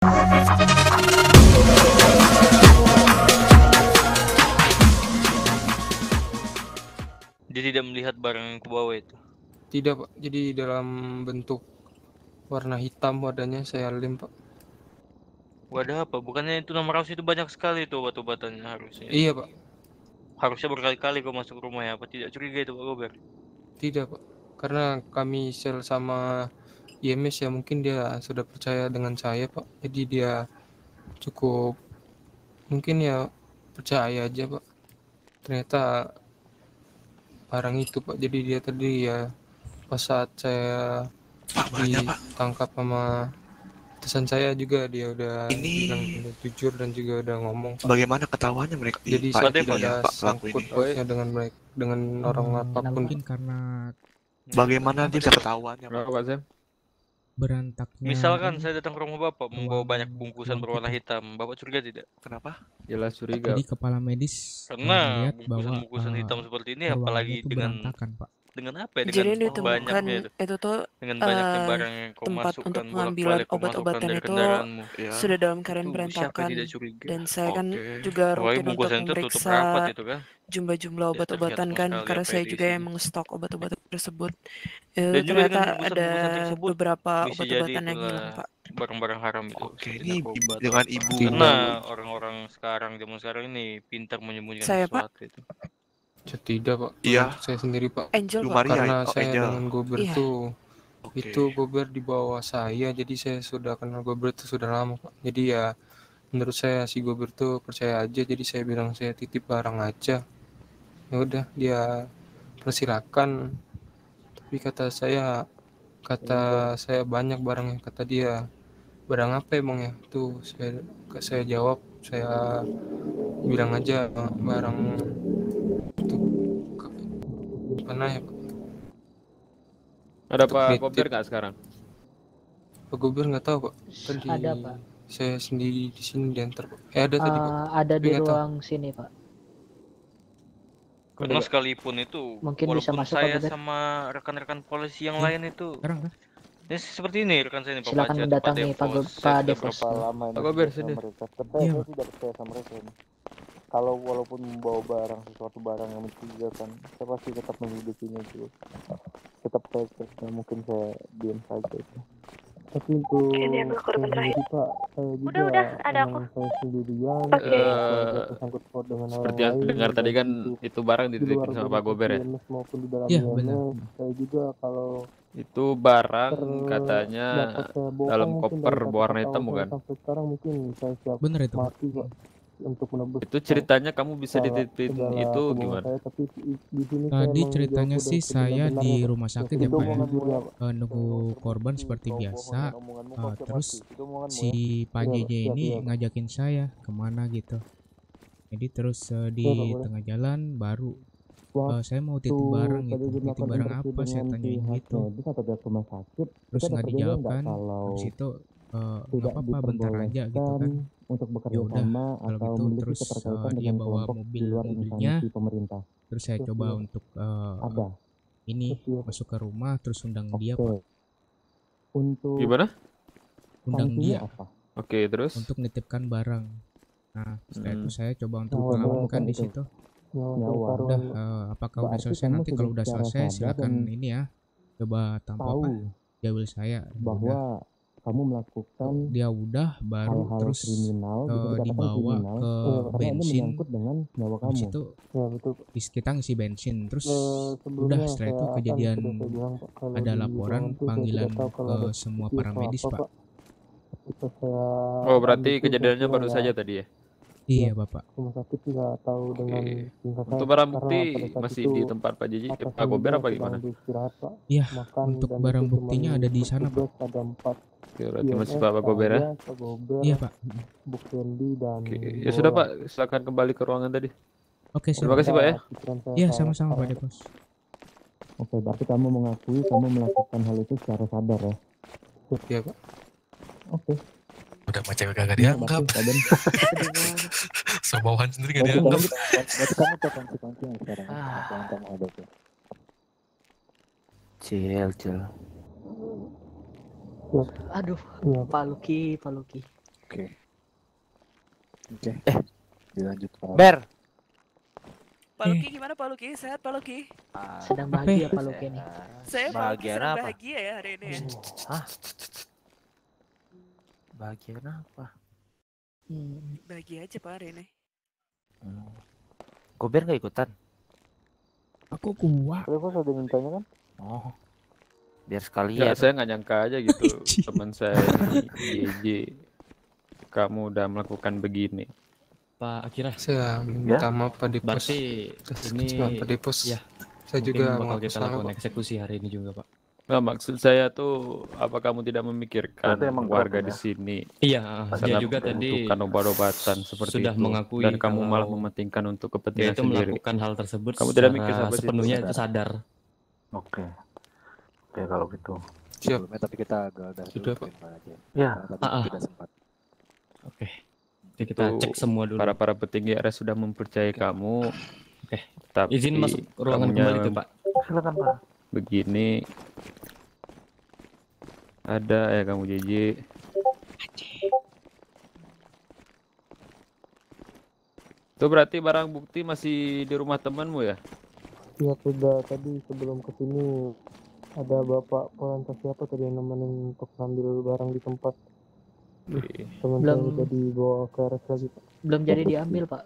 Dia tidak melihat barang yang kubawa itu. Tidak pak, jadi dalam bentuk warna hitam wadahnya saya lem pak. Wadah apa? Bukannya itu nomor house itu banyak sekali itu obat-obatannya harusnya. Iya pak, Harusnya berkali-kali kau masuk rumah ya. Apa tidak curiga itu Pak Gober? tidak pak. Karena kami sel sama IMS ya mungkin dia sudah percaya dengan saya pak. Jadi dia cukup mungkin ya percaya aja pak. Ternyata barang itu pak. Jadi dia tadi ya pas saat saya Pak, banyak pak. ditangkap sama atasan saya juga dia udah Ini- bilang udah jujur dan juga udah ngomong Pak. Bagaimana ketahuannya mereka? jadi Pak, saya tidak ya, ada Pak, sangkut ini. dengan mereka dengan orang Hmm, apa pun mungkin karena Bagaimana dia bisa ketahuannya? Pak? Pak Sam? Berantaknya Misalkan saya datang ke rumah Bapak membawa banyak bungkusan berwarna hitam. Bapak curiga tidak? Kenapa? Jelas curiga. jadi kepala medis Karena bungkusan-bungkusan eh, hitam seperti ini apalagi dengan berantakan pak dengan apa ya? Jadi Dengan yang ditemukan banyaknya itu. itu tuh Dengan banyaknya eh, barang yang kau tempat masukkan untuk bolak-balik pengambilan obat-obatan dari itu kendaraanmu. Ya. sudah dalam keadaan Itu siapa berantakan yang tidak curiga? dan saya kan Oke. juga rutin untuk itu tutup memeriksa rapat itu kan. jumlah-jumlah obat-obatan sama kan sekali karena apa saya juga yang mengestok obat-obatan tersebut. Eh, Dan juga ternyata dengan ada beberapa bisa jadi obat-obatan yang hilang pak. barang-barang haram itu. Oke, ini dengan ibu Karena orang-orang sekarang zaman sekarang ini pintar menyembunyikan Saya, Pak. sesuatu itu. Ya, tidak pak Iya. Saya sendiri pak Angel Lu pak. Maria, karena oh, saya Angel. dengan Gober Iya. tuh Oke. itu Gober di bawah saya jadi saya sudah kenal Gober itu sudah lama pak jadi ya menurut saya si Gober tuh percaya aja jadi saya bilang saya titip barang aja ya udah dia persilakan tapi kata saya kata saya banyak barangnya kata dia barang apa emang ya tuh saya saya jawab saya bilang aja "Eh, barang itu mana ya Pak? Ada Untuk Pak. Kober nggak sekarang? Pak Gober nggak tahu pak tadi Ada pak. saya sendiri di sini diantar pak eh ada tadi pak Eh, ada Tapi di nggak tahu. ruang sini pak. Karena sekalipun itu Mungkin bisa masuk, Pak saya Gober. sama rekan-rekan polisi yang Iya. lain itu sekarang kan ya seperti ini rekan saya ini Pak Silakan mendatangi Pak Pak sudah Devos. berapa- lama ini Pak mereka. Tapi Iya, saya Pak. tidak percaya sama mereka ini. Kalau walaupun membawa barang sesuatu barang yang mencurigakan, saya pasti tetap menyelidikinya itu. Tetap saya cek, ya, mungkin saya diam saja itu. Tapi untuk saya terakhir. sendiri, Pak, saya juga Udah, udah, ada emang saya sendirian, Oke. saya Eh, tersangkut paut dengan Seperti yang lain, dengar tadi kan itu itu barang dititipin sama Pak Gober ya. Maupun di dalam Iya, IMS. benar. Saya juga kalau Itu barang ter- katanya dalam koper berwarna hitam bukan? Sampai sekarang mungkin saya siap bener itu mati kok untuk menebus Itu ceritanya kamu bisa dititipin itu gimana? saya, tapi di- di sini tadi ceritanya sih saya di Pak. rumah sakit ya pak ya. Eh, nunggu korban seperti biasa. Eh, terus si ya. Pak Iya. Siap, ini iya, ngajakin saya ke mana gitu. Jadi terus eh, di Iya, tengah jalan baru eh, saya mau titip barang gitu. titip barang apa? saya tanyain gitu. Sakit, terus nggak dijawab kan kalau habis itu nggak apa-apa bentar aja gitu kan untuk bekerja Ya udah, sama kalau atau gitu memiliki terus, keterkaitan eh, dia dengan bawa kelompok di mobil luar mobilnya instansi pemerintah. terus saya Terus coba dia- untuk eh, Ada. ini Terus dia- masuk ke rumah terus undang dia Oke. pak Untuk Gimana? undang dia apa? Oke, terus untuk nitipkan barang nah setelah itu Hmm. saya coba untuk melakukan doang di itu. situ Nyawa, udah eh, apakah udah selesai nanti sudah kalau udah selesai silakan dan ini ya coba apa jawil saya Ya udah. Kamu melakukan dia udah baru hal-hal terus kriminal dikatakan dibawa kriminal ke eh, ini bensin dengan nyawa habis kamu. itu Ya betul. Kita ngisi bensin terus Eh, sebelumnya udah setelah itu kejadian saya bilang, ada laporan panggilan ke semua para medis pak Oh, berarti kejadiannya baru saja ya, tadi ya? Iya bapak rumah sakit nggak tahu dengan Oke. tingkat Untuk barang bukti masih di tempat Pak Jiji, eh, Pak Gober apa gimana? Iya, untuk barang buktinya ada di sana, Pak. ada empat Oke, berarti masih IMS, Pak Pak Gober ya? iya pak Bu Kendi dan Oke, ya sudah. Pak, silakan kembali ke ruangan tadi. oke Terima kasih Pak ya. Iya sama-sama pak. Depos Oke, berarti kamu mengakui kamu melakukan hal itu secara sadar ya? iya pak Oke. Udah macam kagak Terima dianggap. Sobawan sendiri gak dianggap. berarti kamu sekarang. Cil, cil. Aduh, Iya, Pak Luki, Pak Luki. Oke. Oke. Dilanjut Pak. Ber. Pak Luki gimana Pak Luki? Sehat Pak Luki? Sedang bahagia Pak Luki nih. Saya Bahagia apa? bahagia ya hari ini ya. Hah? Bahagia kenapa? Bahagia aja Pak hari ini. Hmm. Gober nggak ikutan? Aku kuat. Tapi kok sudah mintanya kan? Oh. Biar Ya, sekalian. saya nggak nyangka aja gitu teman saya ini JJ kamu udah melakukan begini. Pak Akira, Saya minta maaf Pak Depos. berarti ini Pak Depos. ya Saya mungkin juga bakal kita salah, lakukan eksekusi hari ini juga, Pak. Nah, maksud saya tuh apa kamu tidak memikirkan Berarti emang warga di sini Iya, sangat juga tadi obat-obatan seperti sudah itu mengakui dan kamu malah mementingkan untuk kepentingan itu sendiri. melakukan hal tersebut Kamu tidak mikir sampai sepenuhnya itu sadar. Oke. Oke kalau gitu. Siap. Sebelumnya tapi kita gagal Sudah, Pak. aja. Ya. Karena tadi Ah, ah. tidak sempat. Oke. Jadi kita Itu cek semua dulu. Para para petinggi RS sudah mempercayai kamu. Oke. Tapi Izin masuk ruangan kamunya kembali tuh, Pak. Silakan Pak. Begini ada ya kamu JJ. Itu berarti barang bukti masih di rumah temanmu ya? Ya sudah tadi sebelum ke sini ada bapak polantas siapa tadi yang nemenin untuk ngambil barang di tempat teman Belum. udah dibawa ke RS lagi Pak. belum jadi diambil pak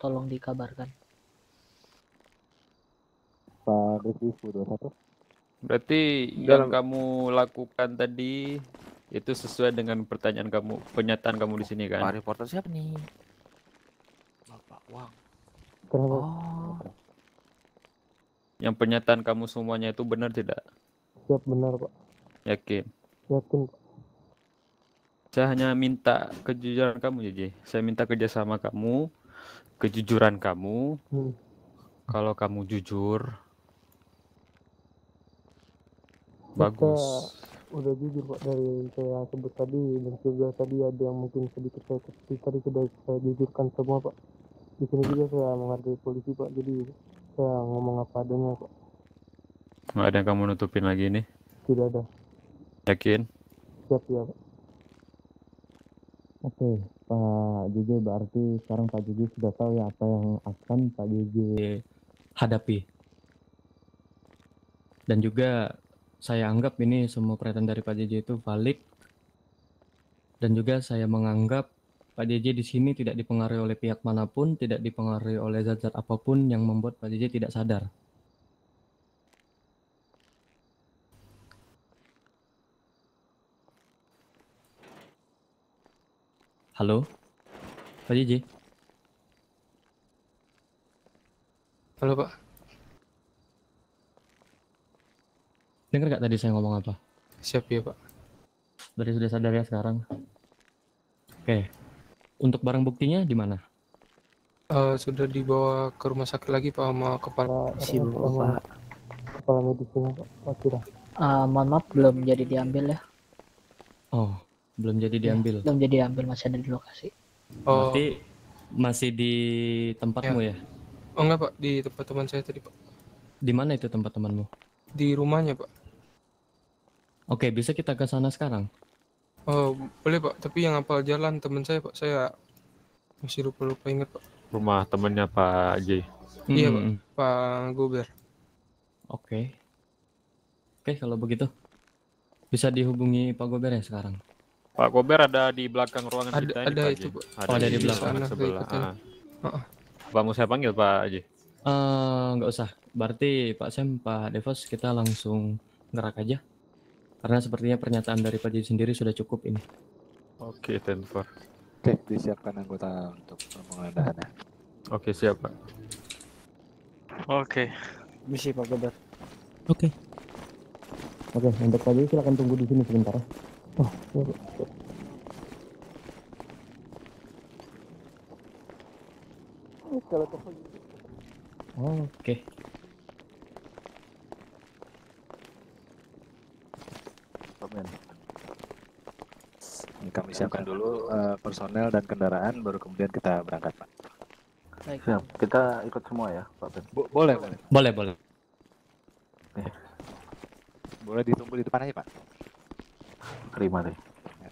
tolong dikabarkan Pak Rizky 21 Berarti yang kamu lakukan tadi itu sesuai dengan pertanyaan kamu, pernyataan kamu di sini Pak kan? reporter siapa nih? Bapak Wang. Kenapa? Oh. Yang pernyataan kamu semuanya itu benar tidak? Siap benar Pak. Yakin? Yakin Pak. Saya hanya minta kejujuran kamu, JJ. Saya minta kerjasama kamu, kejujuran kamu. Hmm. Kalau kamu jujur, Kita bagus. udah jujur Pak dari saya sebut tadi dan juga tadi ada yang mungkin sedikit saya kecil tadi sudah saya jujurkan semua Pak. Di sini juga saya menghargai polisi Pak. Jadi saya ngomong apa adanya Pak. Nggak ada yang kamu nutupin lagi nih. Tidak ada. Yakin? Siap ya Pak. Oke, Pak JJ berarti sekarang Pak JJ sudah tahu ya apa yang akan Pak JJ hadapi. Dan juga saya anggap ini semua pernyataan dari Pak JJ itu valid. Dan juga saya menganggap Pak JJ di sini tidak dipengaruhi oleh pihak mana pun, tidak dipengaruhi oleh zat-zat apa pun yang membuat Pak JJ tidak sadar. Halo, Pak JJ. Halo Pak. Dengar gak tadi saya ngomong apa? Siap ya Pak. Berarti sudah sadar ya sekarang. Oke. Untuk barang buktinya di mana? Eh, sudah dibawa ke rumah sakit lagi Pak sama kepala sama Pak. kepala medisnya Pak. Kira. Ah, mohon maaf belum jadi diambil ya Oh, belum jadi diambil. belum jadi diambil masih ada di lokasi Oh, Berarti masih di tempatmu ya? oh enggak Pak, di tempat teman saya tadi Pak. Di mana itu tempat temanmu? Di rumahnya Pak. Oke, bisa kita ke sana sekarang. Oh, boleh Pak, tapi yang hafal jalan teman saya Pak, saya masih lupa-lupa ingat Pak. Rumah temennya Pak J. Iya Pak, Hmm, Pak Gober. Oke. Oke, kalau begitu bisa dihubungi Pak Gober ya sekarang. Pak Kober ada di belakang ruangan Ada- kita ini ada Pak itu. Pak. Oh, ada di belakang. Sana, sebelah. Ah. Heeh. Apa mau saya panggil Pak J? Eh, nggak usah. Berarti Pak Sam, Pak Devos kita langsung gerak aja. Karena sepertinya pernyataan dari Pak Jadi sendiri sudah cukup ini. Oke, ten four. Oke, disiapkan anggota untuk penggeledahannya. Oke, siap Pak. Oke. Misi Pak Gober. Oke. Oke, untuk tadi silakan tunggu di sini sebentar ya. Oh, Pak. Kalau Oh, Oke. Komen. siapkan dulu uh, personel dan kendaraan baru kemudian kita berangkat Pak. Baik. Siap. Kita ikut semua ya Pak Ben. Bo boleh boleh. Boleh boleh. Eh. Boleh ditunggu di depan aja Pak. Terima deh. Ya.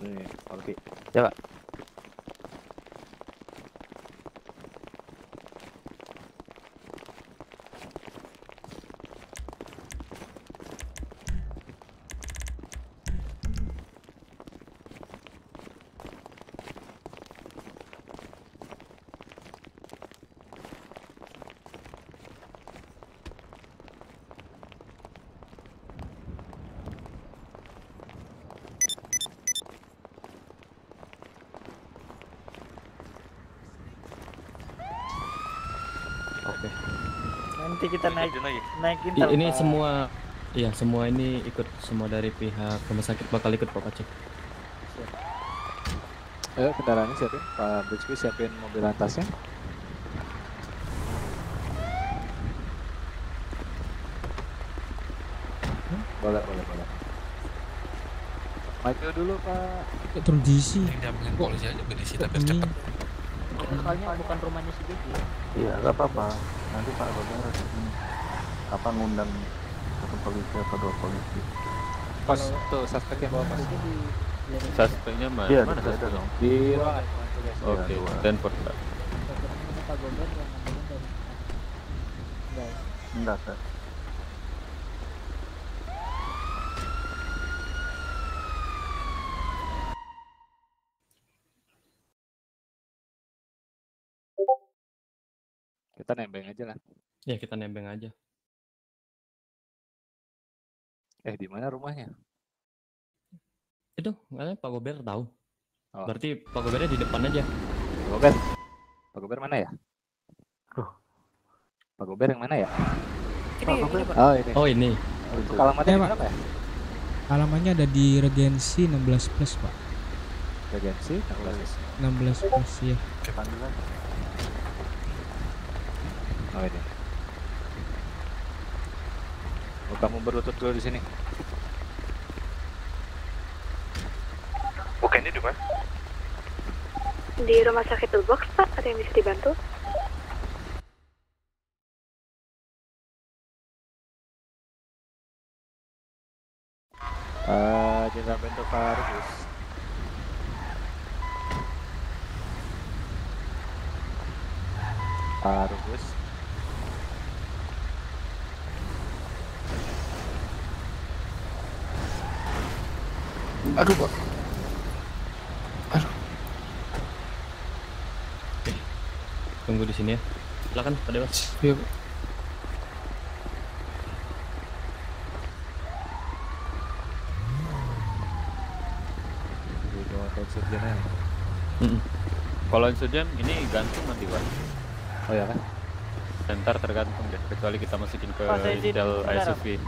Nih, oke. Ya Pak. Nanti kita naik Lanjutin lagi. naikin I- ini Pak. semua Iya, semua ini ikut semua dari pihak rumah sakit bakal ikut Pak Pacek. Ayo kendaraannya siapin, Pak Brisky siapin mobil lantasnya. Boleh, boleh, boleh. Maju dulu, Pak. Turun DC? Yang polisi aja DC tapi Ini Soalnya bukan rumahnya si Gigi. Iya, nggak apa-apa. Nanti Pak Gober ini apa ngundang satu polisi atau dua polisi. Pas tuh suspeknya bawa pas. Suspeknya mana? Iya, mana ada suspeknya? dong. Di. Oke, Stanford Pak. Ini Pak yang Enggak ya? Enggak, Kita nembeng aja lah. Ya, kita nembeng aja. Eh, di mana rumahnya? Itu, katanya Pak Gober tahu. Oh. Berarti Pak Gobernya di depan aja. Pak Gober. Pak Gober mana ya? Pak Gober yang mana ya? Ini, ini Pak. Oh, ini. Oh, ini. Untuk alamatnya Eh, Pak. mana, Pak ya? alamannya ada di Regensi 16 plus pak. Regensi, 16. 16 plus ya. Panggilan. Oh, ini. Oh, kamu berlutut dulu di sini. Bukan ini di mana? Di rumah sakit Toolbox, Pak. Ada yang bisa dibantu? Eh, Jenderal Bento Pak Pak. Aduh, Pak. Tunggu di sini ya. Silakan, Pak Dewas. Iya, Pak. Jenderal. Mm-mm. Kalau insiden ini gantung nanti Pak. Oh ya kan? Ntar tergantung deh, kecuali kita masukin ke Intel bicara. ISUV.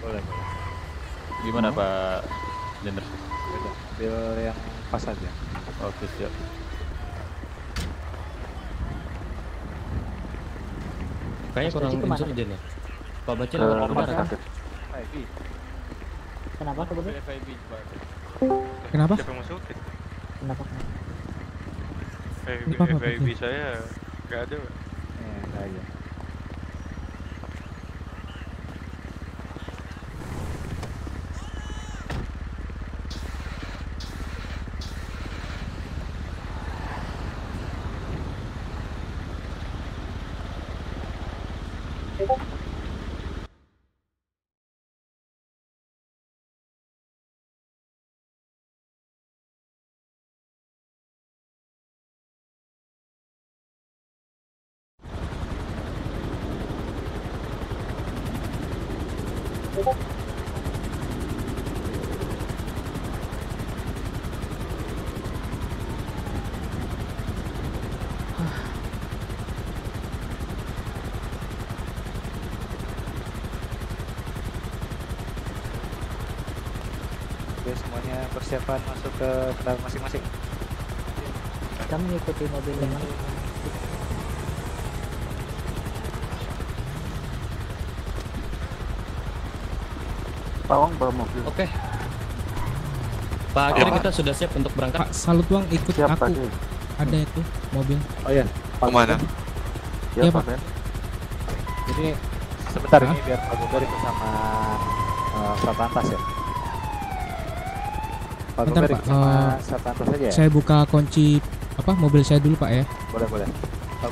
Boleh, boleh. Gimana Pak Jenderal? Udah, ambil yang pas aja. Oke siap. Kayaknya kurang insurgen ya. Pak Baca Ke lewat rumah udara kan? Kenapa? FIB Pak. Kenapa? Siapa yang masuk? Kenapa? kenapa? FIB, saya nggak ada. Pak. Eh, enggak aja. Semuanya persiapan masuk ke kendaraan masing-masing. Kita mengikuti mobil yang Pawang bawa mobil. Oke. Pak, akhirnya kita sudah siap untuk berangkat. Pak Salut Bang ikut Siap, aku. Pak. Dil. Ada itu mobil. Oh iya, Ke mana? Siap, Iya, Pak. Pak. Ben. Ini sebentar Hah? ini biar Pak Gober ikut sama uh, Satlantas ya. Pak Bentar Gobert Pak, sama eh, Satlantas aja ya? saya buka kunci apa mobil saya dulu Pak ya. Boleh, boleh. Pak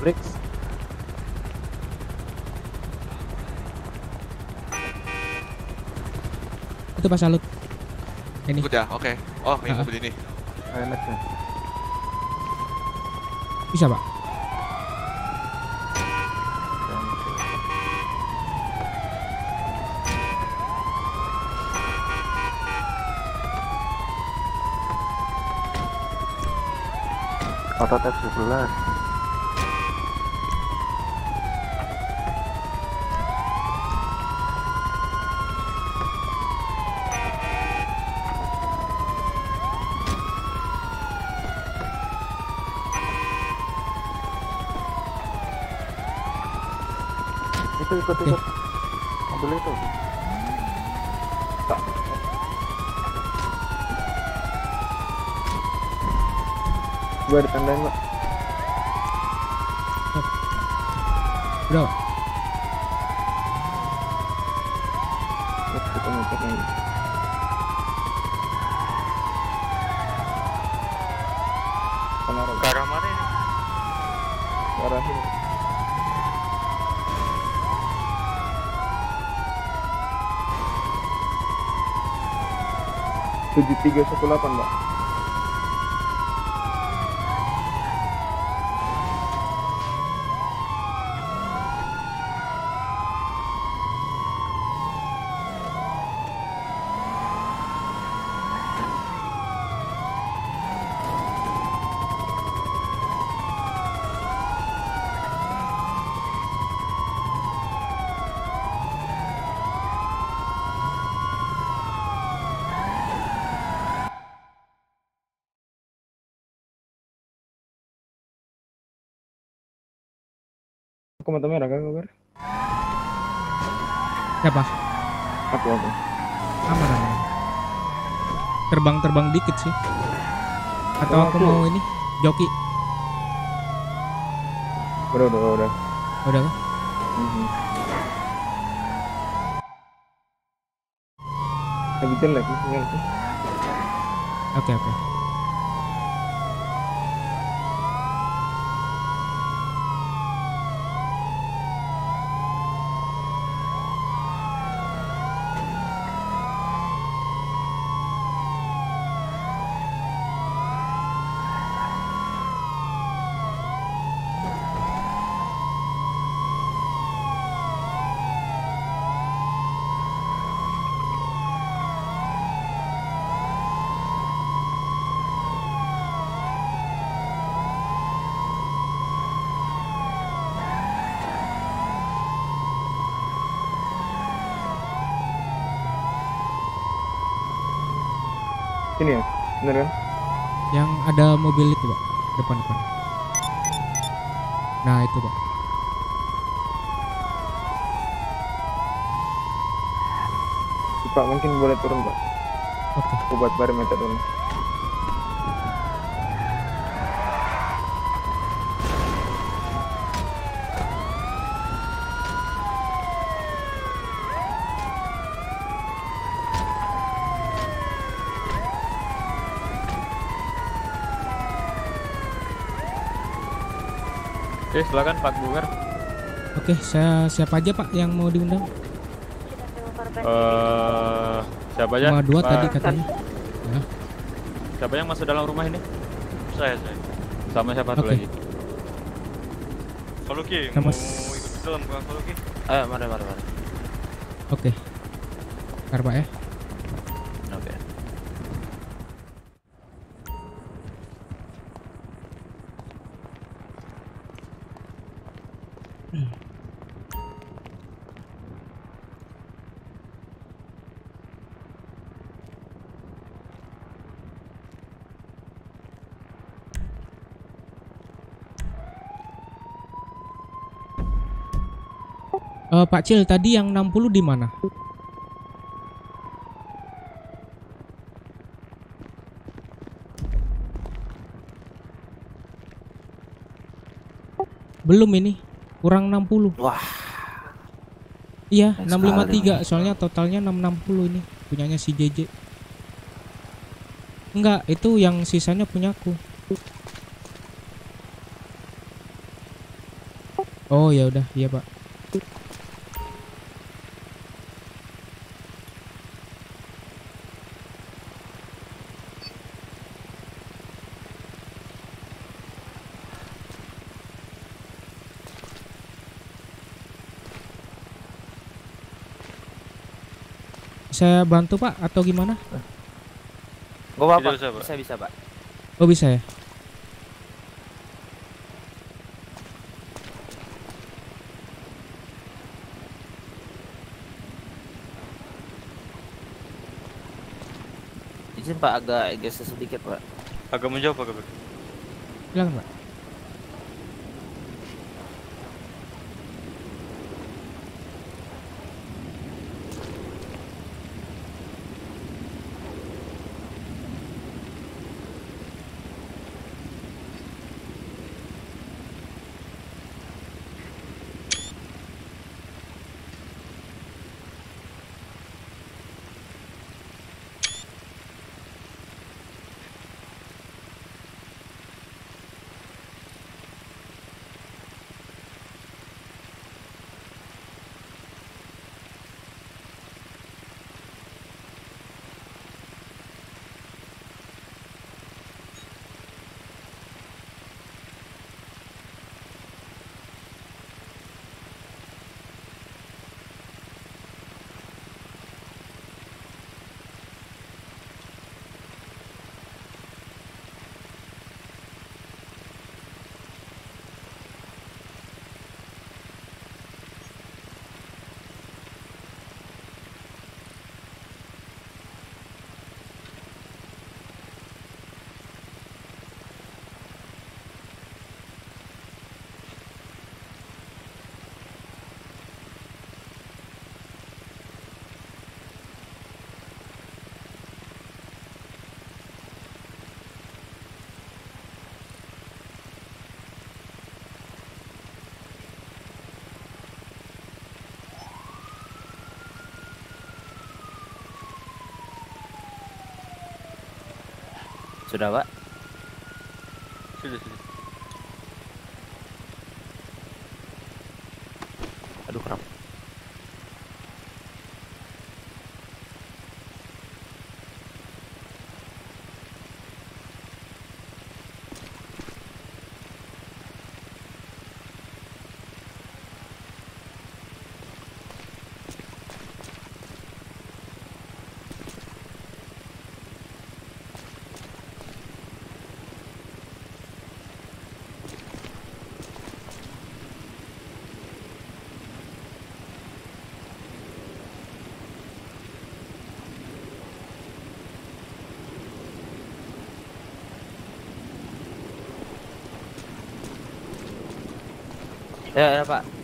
Itu Pak Salut. Ini. Udah, oke. Oh, ini mobil ini. Enak nih. Bisa Pak. Otot F11. Itu ikut ikut. Mobil itu. Gua ditandain, Pak. Udah tujuh tiga satu delapan mbak aku mata merah kan kabar Siapa? aku aku Aman aman. Terbang-terbang dikit sih. Atau aku aku. mau ini joki. udah udah udah Udah kan? Mhm. lagi jelek nih sinyal tuh. Oke oke. Sini ya, bener kan? Yang ada mobil itu pak, depan depan. Nah itu pak. Pak mungkin boleh turun pak. Oke. Aku buat barometer dulu. Oke, silakan Pak Bugar. Oke, saya siapa aja pak yang mau diundang? Eh, siapa aja? Cuma dua Pak- tadi katanya. Ya. Siapa yang masuk dalam rumah ini? Saya, saya. Sama siapa Oke. lagi? Pak Luki, Sama mau ikut dalam bukan Pak Luki? Ayo, mari, mari, mari. Oke. Bentar pak ya. Eh, Pak Cil tadi yang 60 di mana? Belum ini, kurang 60. Wah. Iya, Sayang 653 soalnya totalnya 660 ini punyanya si JJ. Enggak, itu yang sisanya punyaku. Oh ya udah, iya pak. Saya bantu pak atau gimana? Gak usah, Pak. bisa bisa pak. Oh bisa ya? Izin pak agak geser sedikit pak. Agak menjauh Pak. Silakan pak. Sudah pak? Sudah, sudah. Aduh kram. Ya, ya pak.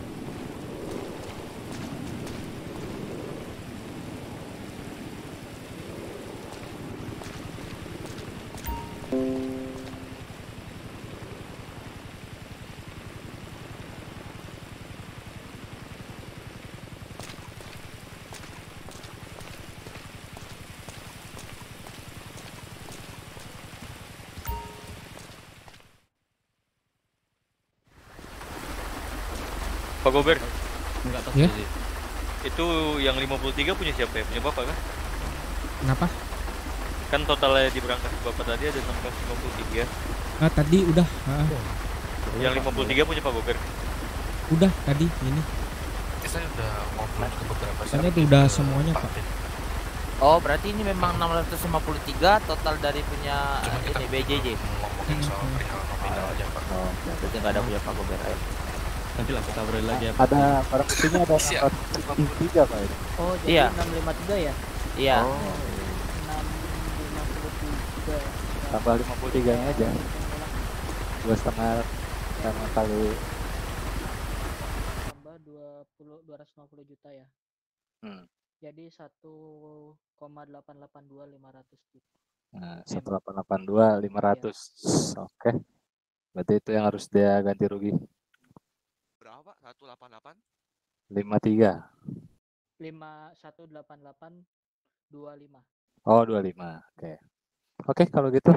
Pak Gobert. Enggak tahu Ya? sih. Itu yang 53 punya siapa ya? Punya Bapak kan? Kenapa? Kan totalnya di berangkat Bapak tadi ada 1653. Ah, tadi udah. ah, Yang 53 punya Pak Gobert. udah tadi ini. Saya udah ngobrol ke beberapa Soalnya itu udah semuanya pak. Oh berarti ini memang 653 total dari punya ini BJJ. ngomongin soal perihal nominal aja Pak. Oh, berarti nggak ada punya Pak Gober. Nanti lah kita obrolin lagi ya. Pak. Ada barang buktinya ada 453 Pak ini. Oh, jadi Iya. 653 ya? Iya. Oh, 653. tambah 53 nya aja. Dua setengah sama kali Tambah 20 250 juta ya. Hmm. Jadi 1,882 500 juta. Nah, 1882 500. Oke. Berarti itu yang harus dia ganti rugi. Berapa? 188? 53. 5 188 25. Oh, 25. Oke. Oke, kalau gitu